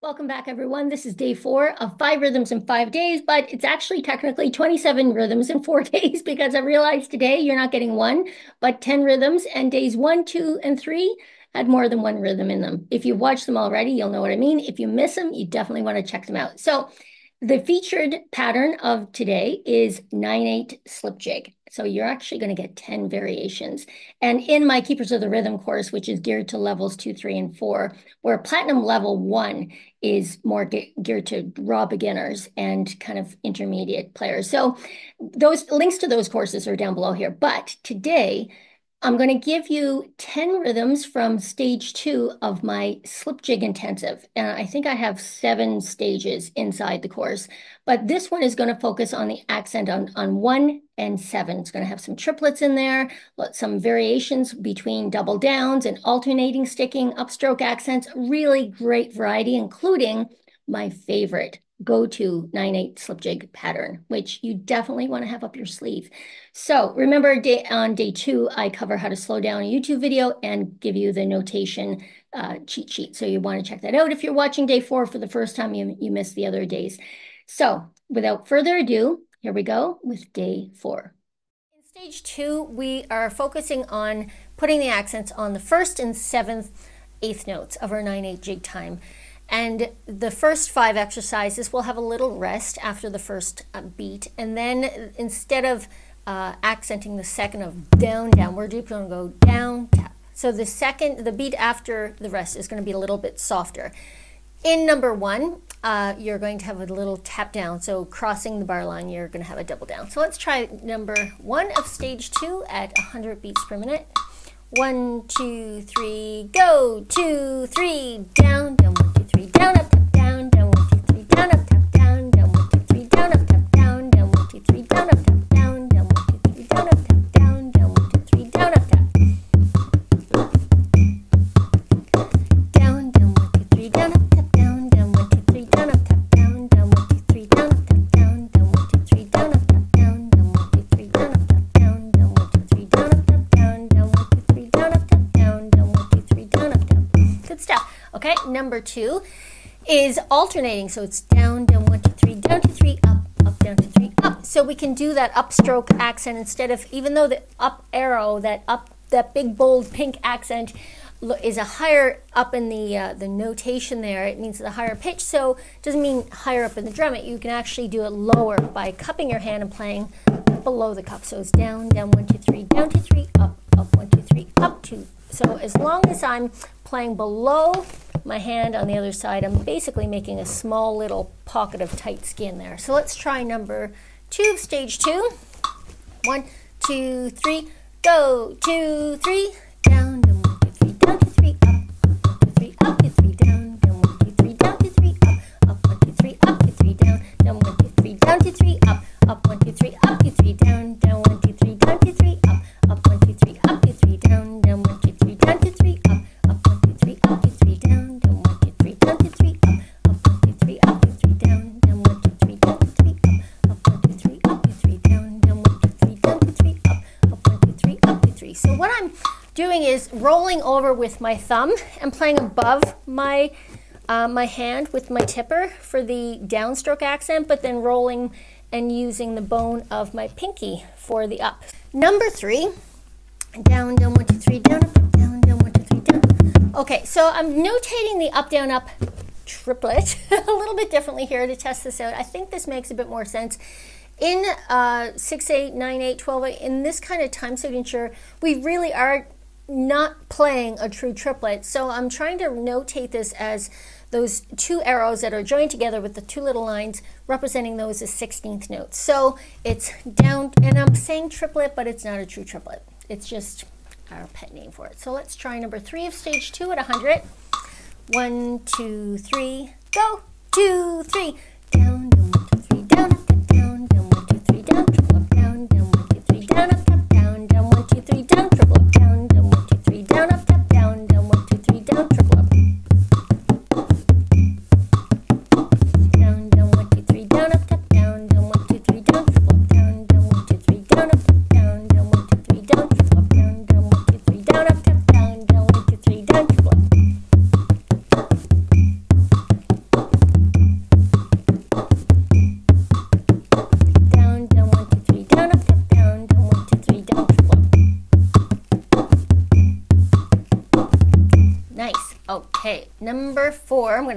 Welcome back, everyone. This is day four of five rhythms in five days, but it's actually technically 27 rhythms in four days because I realized today you're not getting one, but 10 rhythms, and days one, two, and three had more than one rhythm in them. If you've watched them already, you'll know what I mean. If you miss them, you definitely want to check them out. So the featured pattern of today is 9-8 slip jig. So you're actually going to get 10 variations. And in my Keepers of the Rhythm course, which is geared to levels two, three, and four, where platinum level one is more ge geared to raw beginners and kind of intermediate players. So those links to those courses are down below here. But today, I'm going to give you 10 rhythms from stage two of my slip jig intensive. And I think I have seven stages inside the course, but this one is going to focus on the accent on, on one and seven. It's going to have some triplets in there, some variations between double downs and alternating sticking, upstroke accents, really great variety, including my favorite, go-to 9-8 slip jig pattern, which you definitely want to have up your sleeve. So remember day, on day two, I cover how to slow down a YouTube video and give you the notation uh, cheat sheet. So you want to check that out. If you're watching day four for the first time, you, you missed the other days. So without further ado, here we go with day four. In stage two, we are focusing on putting the accents on the first and seventh eighth notes of our 9-8 jig time. And the first five exercises will have a little rest after the first uh, beat. And then instead of uh, accenting the second of down, down, we're just going to go down, tap. So the second, the beat after the rest is going to be a little bit softer. In number one, uh, you're going to have a little tap down. So crossing the bar line, you're going to have a double down. So let's try number one of stage two at 100 beats per minute. One, two, three, go. Two, three, down, down, one, two, three, down, up, tap, down, down, one, two, three, down, up, tap, down, down, one, two, three, down, up, tap, down, down, one, two, three, down, up, tap, number two is alternating. So it's down, down, one, two, three, down, two, three, up, up, down, two, three, up. So we can do that upstroke accent instead of, even though the up arrow, that up, that big bold pink accent is a higher up in the uh, the notation there. It means the higher pitch, so it doesn't mean higher up in the drum. It you can actually do it lower by cupping your hand and playing below the cup. So it's down, down, one, two, three, down, two, three, up, up, one, two, three, up, two. So as long as I'm playing below my hand on the other side, I'm basically making a small little pocket of tight skin there. So let's try number two, stage two. One, two, three, go, two, three, rolling over with my thumb and playing above my uh, my hand with my tipper for the downstroke accent, but then rolling and using the bone of my pinky for the up. Number three, down, down, one, two, three, down, up, down, down, one, two, three, down. Okay, so I'm notating the up, down, up triplet a little bit differently here to test this out. I think this makes a bit more sense. In uh, 6, 8, 9, 8, 12, 8, in this kind of time signature, we really are not playing a true triplet. So I'm trying to notate this as those two arrows that are joined together with the two little lines representing those as 16th notes. So it's down, and I'm saying triplet, but it's not a true triplet. It's just our pet name for it. So let's try number three of stage two at 100. One, two, three, go. Two, three,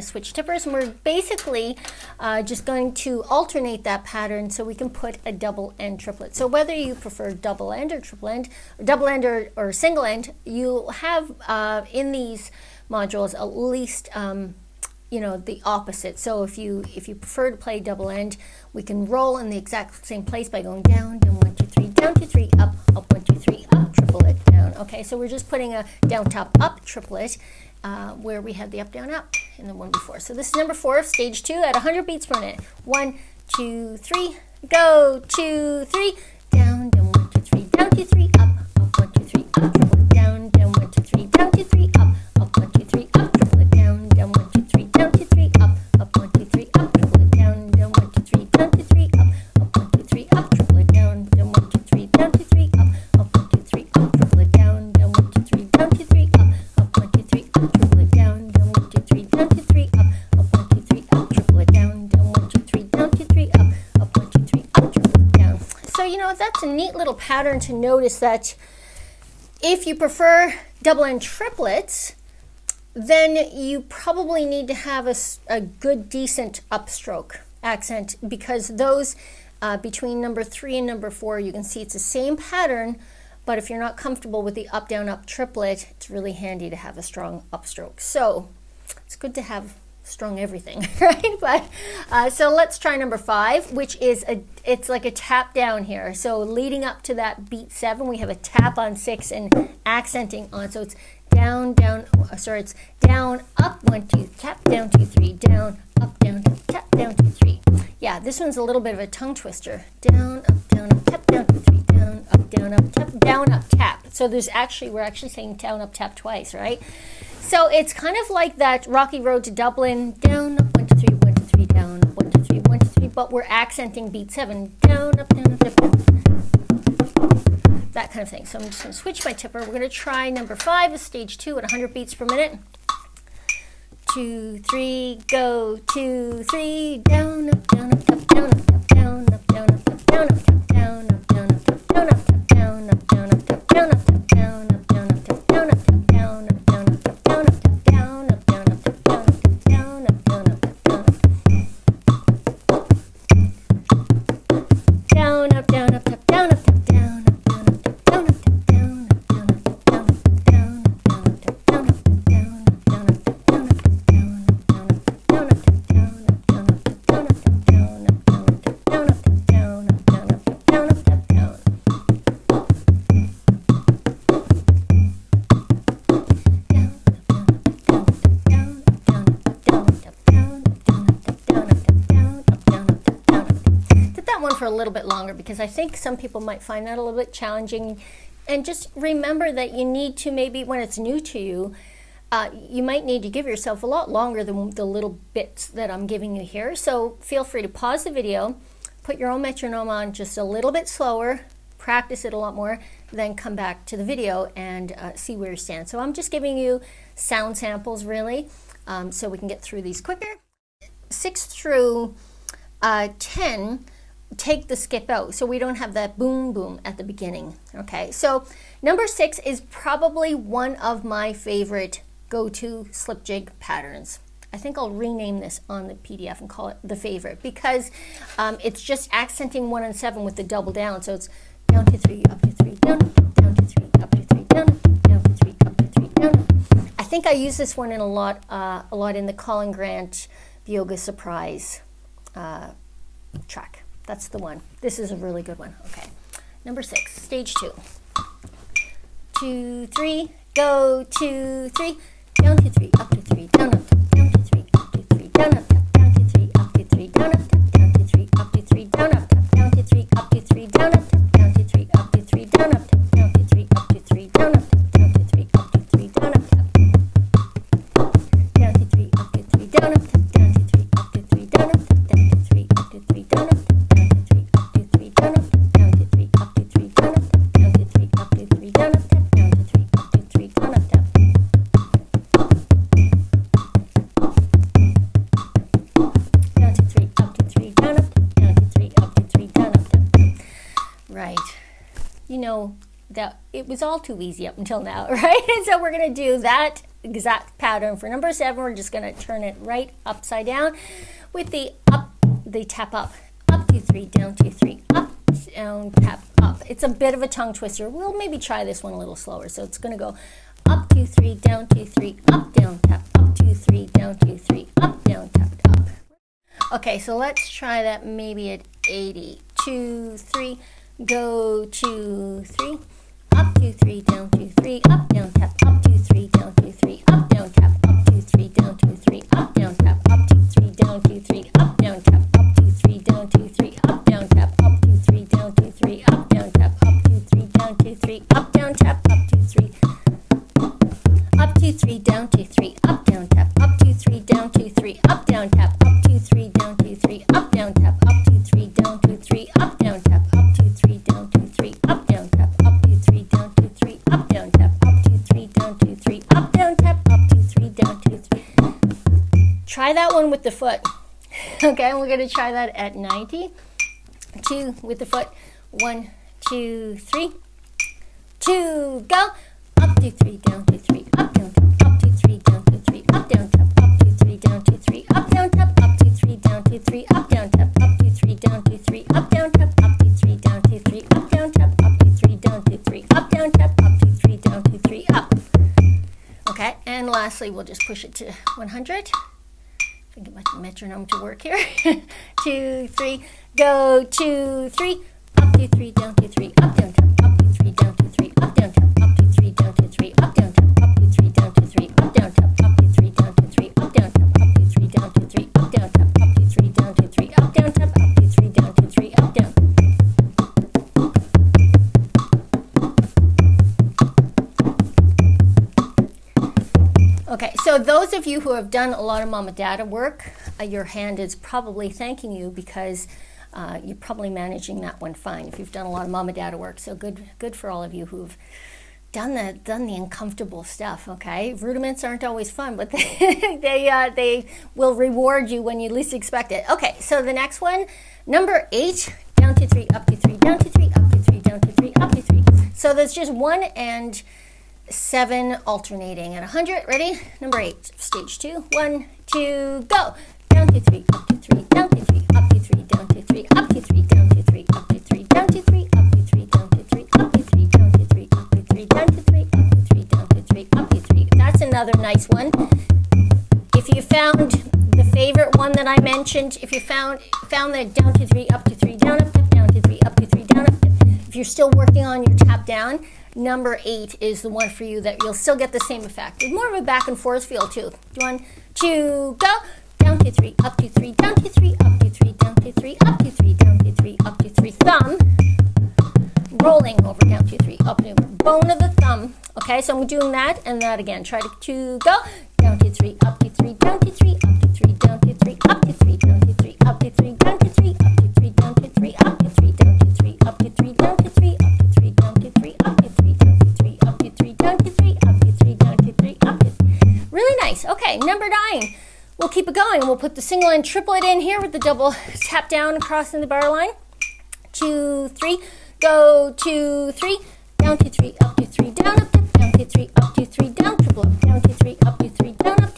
to switch tippers and we're basically uh, just going to alternate that pattern so we can put a double end triplet. So whether you prefer double end or triple end, or double end or, or single end, you'll have uh, in these modules at least um, you know the opposite. So if you if you prefer to play double end we can roll in the exact same place by going down down one two three down two three up up one two three up triplet down. Okay so we're just putting a down top up triplet uh, where we had the up down up in the one before. So this is number four of stage two at 100 beats per minute. One two three go two three down down one two three down two three up up one two three up down know that's a neat little pattern to notice that if you prefer double end triplets, then you probably need to have a, a good, decent upstroke accent because those uh, between number three and number four, you can see it's the same pattern, but if you're not comfortable with the up, down, up triplet, it's really handy to have a strong upstroke. So it's good to have strong everything, right? But uh, so let's try number five, which is a it's like a tap down here. So leading up to that beat seven, we have a tap on six and accenting on. So it's down, down. Oh, uh, sorry, it's down, up, one, two, tap, down, two, three, down, up, down, tap, down, two, three. Yeah, this one's a little bit of a tongue twister. Down, up, down, up, tap, down, two, three, down, up, down, up, tap, down, up, tap. So there's actually we're actually saying down, up, tap twice, right? So it's kind of like that Rocky Road to Dublin, down, up, one, two, three, one, two, three, down, one, two, three, one, two, three, but we're accenting beat seven, down, up, down, up, down. That kind of thing. So I'm just going to switch my tipper. We're going to try number five, stage two at 100 beats per minute. Two, three, go, two, three, down, up, down, up, up, down, up, up, down, up, down, up, up, down, up, up, down, up, down, up, a little bit longer because I think some people might find that a little bit challenging. And just remember that you need to maybe when it's new to you, uh, you might need to give yourself a lot longer than the little bits that I'm giving you here. So feel free to pause the video, put your own metronome on just a little bit slower, practice it a lot more, then come back to the video and uh, see where you stand. So I'm just giving you sound samples really, um, so we can get through these quicker. Six through uh, 10 take the skip out so we don't have that boom boom at the beginning okay? So number six is probably one of my favorite go-to slip jig patterns. I think I'll rename this on the PDF and call it the favorite because um, it's just accenting one and seven with the double down so it's down to three up to three down down to three up to three down down to three up to three down. I think I use this one in a lot uh, a lot in the Colin Grant Yoga Surprise uh, track. That's the one. This is a really good one. Okay. Number six, stage two. Two, three, go, two, three, down to three, up to three, down, up, down to three, up to three, down, up, down know, that it was all too easy up until now, right? And so we're going to do that exact pattern for number seven. We're just going to turn it right upside down with the up, the tap up, up, two, three, down, two, three, up, down, tap, up. It's a bit of a tongue twister. We'll maybe try this one a little slower. So it's going to go up, two, three, down, two, three, up, down, tap, up, two, three, down, two, three, up, down, tap, up. Okay, so let's try that maybe at 80. Two, three, go, two, three, up, two, three, down, two, three, up, down, tap, up, two, three, down, two, three, up, down, that one with the foot. Okay, we're going to try that at 90. Two with the foot. One, two, three. Two, go. Up, two, three, down, two, three, up, down, tap, up, two, three, down, two, three, up, down, tap, up, two, three, down, two, three, up, down, tap, up, two, three, down, two, three, up, down, tap, up, two, three, down, two, three, up, down, tap, up, two, three, down, two, three, up, down, tap, up, two, three, down, two, three, up, down, tap, up, two, three, down, two, three, up. Okay, and lastly, we'll just push it to 100. If I get my metronome to work here. two, three, go, two, three, up, two, three, down, two, three, up, down, Okay, so those of you who have done a lot of mama dada work, uh, your hand is probably thanking you because uh, you're probably managing that one fine if you've done a lot of mama dada work. So good, good for all of you who've done the done the uncomfortable stuff. Okay, rudiments aren't always fun, but they they, uh, they will reward you when you least expect it. Okay, so the next one, number eight, down to three, up to three, down to three, up to three, down to three, up to three. So there's just one and seven alternating at 100. Ready? Number eight, stage two. One, two, go. Down to three, up to three, down to three, up to three, down to three, up to three, down to three, up to three, down to three, up to three, down to three, up to three, down to three, up to three, down to three, up to three, down to three, up to three. That's another nice one. If you found the favorite one that I mentioned, if you found found that down to three, up to three, down, up, down to three, up to three, down, up. If you're still working on your tap down, Number eight is the one for you that you'll still get the same effect. It's more of a back and forth feel too. One, two, go. Down two, three, up two, three, down two, three, up two, three, down two, three, up two, three, down two, three, up two, three. down two, three up two, three Thumb rolling over, down two, three, up two, bone of the thumb. Okay, so I'm doing that and that again. Try to two, go. Down two, three, up two, three, down two, three, up two, three, down two, three, up two, three, down two, three, up two, three, down two, three, up two, three, down two, three, up two, three, down two, three, up two, three, down two, three, up two, three three, up to three, down to three, up to three, down to three, up to three, down to three, up to three. Really nice. Okay, number nine. We'll keep it going. We'll put the single and triplet in here with the double tap down across in the bar line. Two, three, go, two, three, down to three, up to three, down, up, up, down to three, up to three, down, triple down to three, up to three, down, up,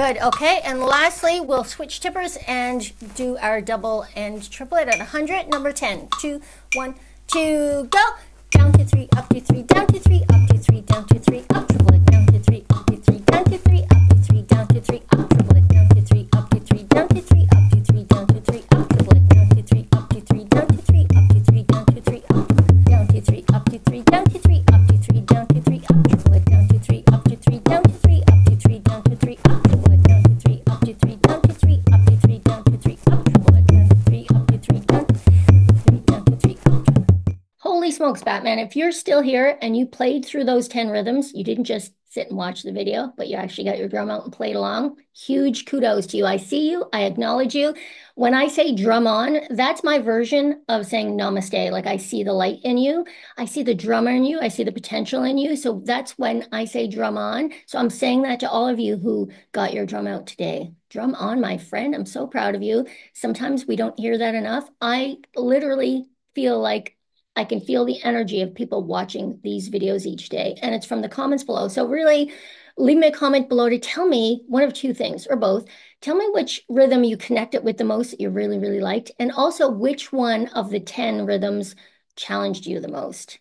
Good, okay, and lastly, we'll switch tippers and do our double and triplet at 100, number 10. Two, one, two, go. Down to three, up to three, down to three, up to three, down to three, up, triplet, down to three, to three, smokes, Batman. If you're still here and you played through those 10 rhythms, you didn't just sit and watch the video, but you actually got your drum out and played along. Huge kudos to you. I see you. I acknowledge you. When I say drum on, that's my version of saying namaste. Like I see the light in you. I see the drummer in you. I see the potential in you. So that's when I say drum on. So I'm saying that to all of you who got your drum out today. Drum on, my friend. I'm so proud of you. Sometimes we don't hear that enough. I literally feel like I can feel the energy of people watching these videos each day, and it's from the comments below. So really, leave me a comment below to tell me one of two things or both. Tell me which rhythm you connected with the most that you really, really liked, and also which one of the 10 rhythms challenged you the most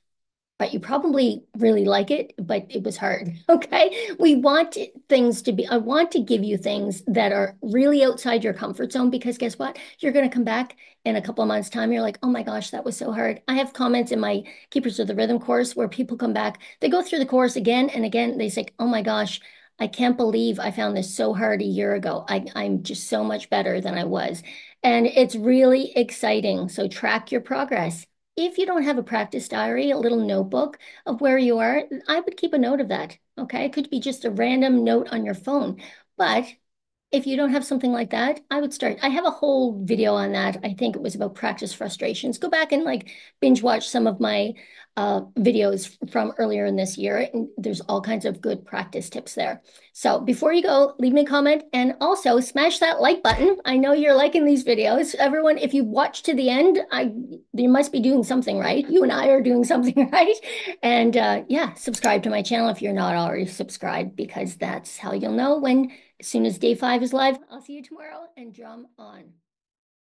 but you probably really like it, but it was hard. Mm-hmm. Okay. We want things to be, I want to give you things that are really outside your comfort zone because guess what? You're going to come back in a couple of months' time. You're like, oh my gosh, that was so hard. I have comments in my Keepers of the Rhythm course where people come back, they go through the course again and again. They say, oh my gosh, I can't believe I found this so hard a year ago. I, I'm just so much better than I was. And it's really exciting. So track your progress if you don't have a practice diary, a little notebook of where you are, I would keep a note of that. Okay. It could be just a random note on your phone. But if you don't have something like that, I would start. I have a whole video on that. I think it was about practice frustrations. Go back and like binge watch some of my uh, videos from earlier in this year. And there's all kinds of good practice tips there. So before you go, leave me a comment and also smash that like button. I know you're liking these videos. Everyone, if you watch to the end, I you must be doing something right. You and I are doing something right. And uh, yeah, subscribe to my channel if you're not already subscribed because that's how you'll know when as soon as day five is live. I'll see you tomorrow and drum on.